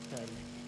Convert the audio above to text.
Okay.